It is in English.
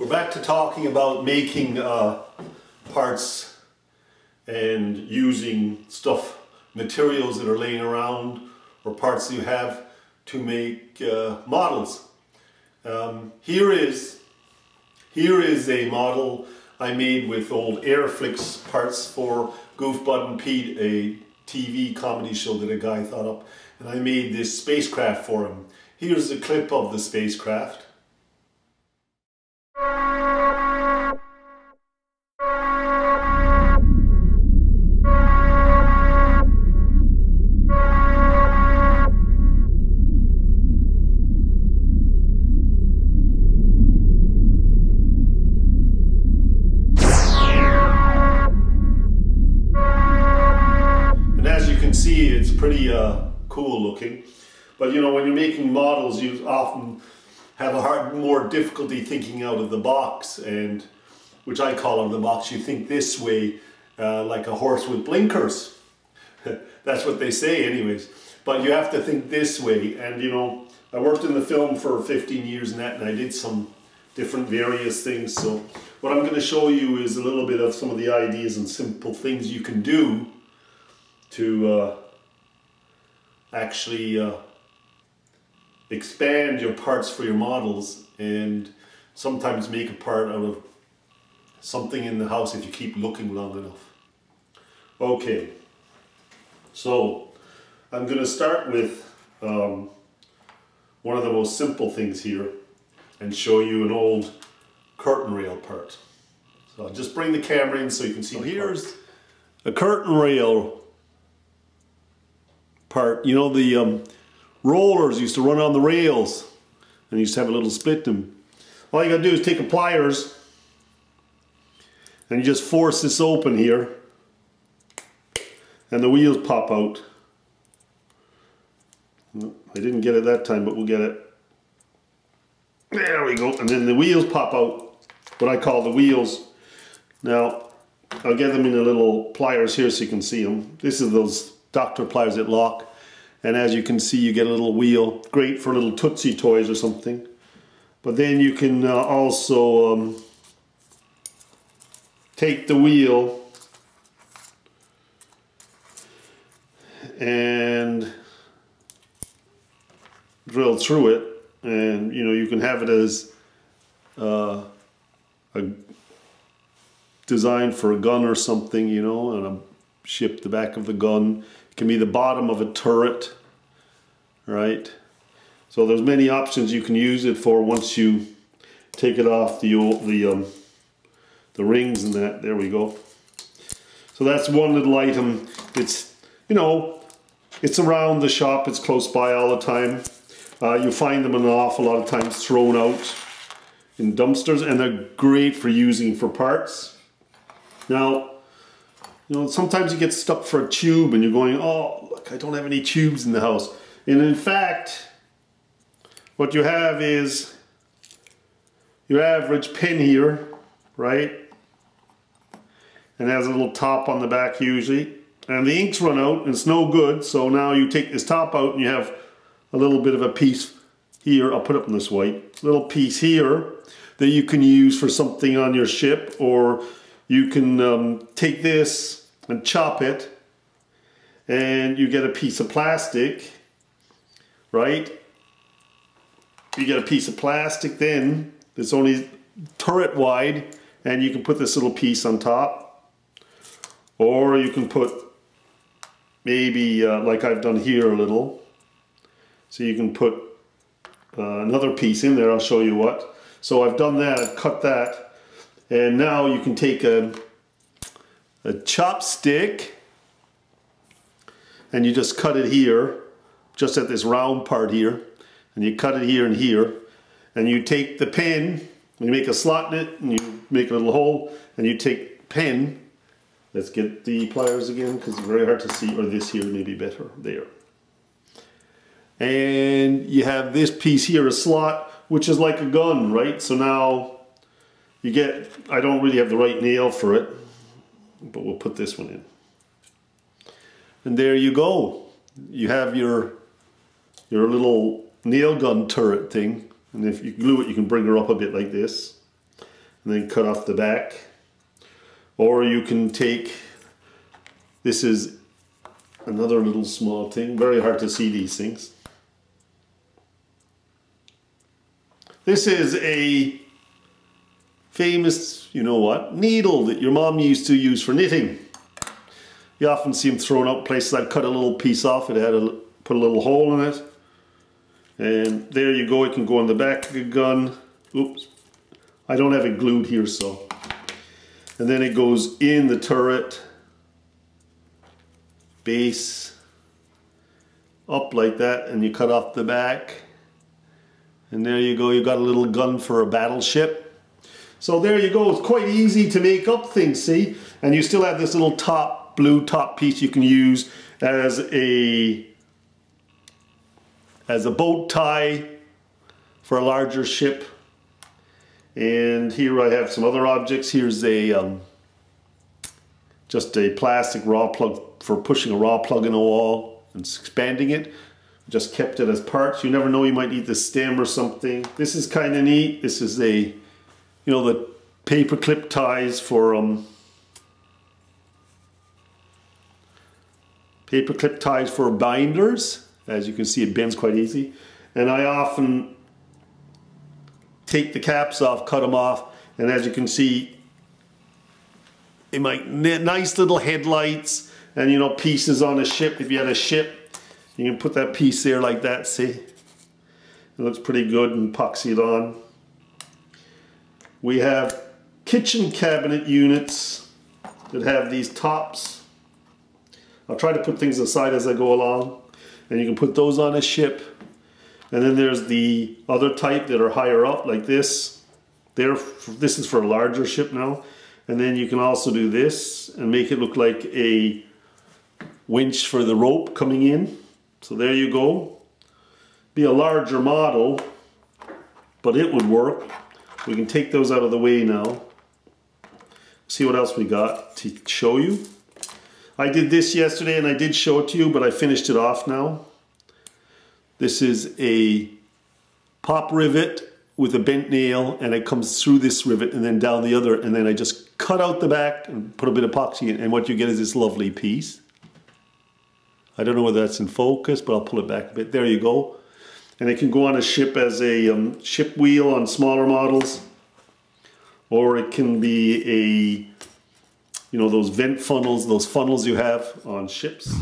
We're back to talking about making uh, parts and using stuff, materials that are laying around or parts you have to make uh, models. Um, here is here is a model I made with old Airfix parts for Goof Button Pete, a TV comedy show that a guy thought up. And I made this spacecraft for him. Here's a clip of the spacecraft. Pretty uh, cool looking. But you know, when you're making models, you often have a hard, more difficulty thinking out of the box, and which I call out of the box. You think this way, uh, like a horse with blinkers. That's what they say, anyways. But you have to think this way, and you know, I worked in the film for 15 years and that, and I did some different various things. So what I'm going to show you is a little bit of some of the ideas and simple things you can do to uh, actually uh, expand your parts for your models and sometimes make a part out of something in the house if you keep looking long enough. Okay, so I'm going to start with um, one of the most simple things here and show you an old curtain rail part. So I'll just bring the camera in so you can see. So here's part. a curtain rail part. You know, the um, rollers used to run on the rails and used to have a little split them. All you gotta do is take a pliers and you just force this open here and the wheels pop out. I didn't get it that time, but we'll get it. There we go. And then the wheels pop out, what I call the wheels. Now, I'll get them in a little pliers here so you can see them. This is those doctor pliers that lock. And as you can see, you get a little wheel, great for little Tootsie toys or something. But then you can uh, also um, take the wheel and drill through it and you know you can have it as uh, a design for a gun or something you know and a ship the back of the gun it can be the bottom of a turret, right? So there's many options you can use it for once you take it off the the um, the rings and that. There we go. So that's one little item. It's you know it's around the shop. It's close by all the time. Uh, you find them an awful lot of times thrown out in dumpsters, and they're great for using for parts. Now you know, sometimes you get stuck for a tube and you're going, oh, look, I don't have any tubes in the house. And in fact, what you have is your average pin here, right? And has a little top on the back usually. And the ink's run out and it's no good. So now you take this top out and you have a little bit of a piece here. I'll put it in this white. Little piece here that you can use for something on your ship or you can um, take this and chop it and you get a piece of plastic, right? You get a piece of plastic then that's only turret wide and you can put this little piece on top. Or you can put maybe uh, like I've done here a little. So you can put uh, another piece in there. I'll show you what. So I've done that. I've cut that. And now you can take a a chopstick and you just cut it here just at this round part here and you cut it here and here and you take the pen and you make a slot in it and you make a little hole and you take pen. Let's get the pliers again because it's very hard to see or this here may be better there. And you have this piece here a slot which is like a gun right? So now you get I don't really have the right nail for it but we'll put this one in. And there you go. You have your, your little nail gun turret thing. And if you glue it, you can bring her up a bit like this. and then cut off the back. Or you can take, this is another little small thing, very hard to see these things. This is a famous, you know what, needle that your mom used to use for knitting. You often see them thrown out places. I've cut a little piece off. It had a put a little hole in it. And there you go. It can go on the back of the gun. Oops. I don't have it glued here, so. And then it goes in the turret. Base. Up like that. And you cut off the back. And there you go. You got a little gun for a battleship. So there you go. It's quite easy to make up things, see? And you still have this little top blue top piece you can use as a as a boat tie for a larger ship. And here I have some other objects. Here's a um, just a plastic raw plug for pushing a raw plug in a wall and expanding it. Just kept it as parts. You never know, you might need the stem or something. This is kind of neat. This is a, you know, the paper clip ties for um, paper clip ties for binders. As you can see, it bends quite easy. And I often take the caps off, cut them off, and as you can see, in my nice little headlights and you know pieces on a ship. If you had a ship, you can put that piece there like that. See, it looks pretty good and epoxied on. We have kitchen cabinet units that have these tops I'll try to put things aside as I go along. And you can put those on a ship. And then there's the other type that are higher up like this. There, this is for a larger ship now. And then you can also do this and make it look like a winch for the rope coming in. So there you go. Be a larger model, but it would work. We can take those out of the way now. See what else we got to show you. I did this yesterday and I did show it to you, but I finished it off now. This is a pop rivet with a bent nail and it comes through this rivet and then down the other and then I just cut out the back and put a bit of epoxy in and what you get is this lovely piece. I don't know whether that's in focus, but I'll pull it back a bit. There you go. And it can go on a ship as a um, ship wheel on smaller models or it can be a you know, those vent funnels, those funnels you have on ships.